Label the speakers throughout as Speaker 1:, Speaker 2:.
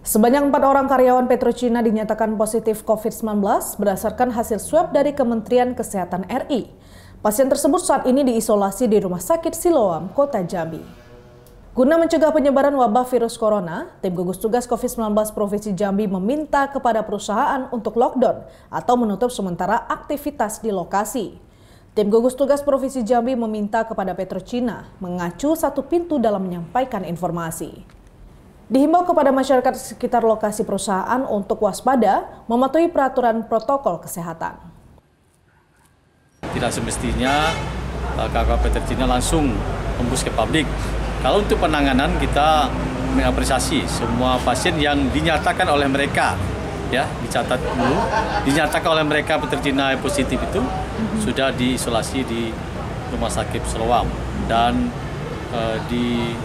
Speaker 1: Sebanyak empat orang karyawan Petrocina dinyatakan positif COVID-19 berdasarkan hasil swab dari Kementerian Kesehatan RI. Pasien tersebut saat ini diisolasi di Rumah Sakit Siloam, Kota Jambi. Guna mencegah penyebaran wabah virus corona, tim gugus tugas COVID-19 Provinsi Jambi meminta kepada perusahaan untuk lockdown atau menutup sementara aktivitas di lokasi. Tim gugus tugas Provinsi Jambi meminta kepada Petrocina mengacu satu pintu dalam menyampaikan informasi. Dihimbau kepada masyarakat sekitar lokasi perusahaan untuk waspada mematuhi peraturan protokol kesehatan.
Speaker 2: Tidak semestinya kakak Petrocina langsung tembus ke publik. Kalau untuk penanganan kita mengapresiasi semua pasien yang dinyatakan oleh mereka ya dicatat dulu dinyatakan oleh mereka Petrocina positif itu sudah diisolasi di rumah sakit Selawam dan uh, di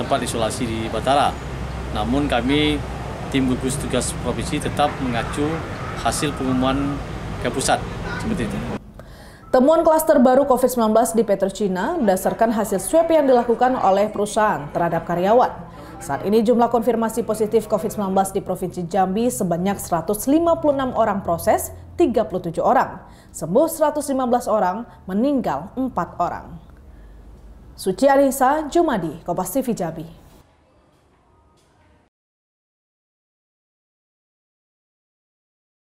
Speaker 2: tempat isolasi di Batara. Namun kami tim gugus tugas provinsi tetap mengacu hasil pengumuman ke pusat seperti itu.
Speaker 1: Temuan klaster baru COVID-19 di Petrocina berdasarkan hasil swab yang dilakukan oleh perusahaan terhadap karyawan. Saat ini jumlah konfirmasi positif COVID-19 di Provinsi Jambi sebanyak 156 orang proses, 37 orang. Sembuh 115 orang, meninggal 4 orang. Suci Anissa, Jumadi, Kompas TV Jambi.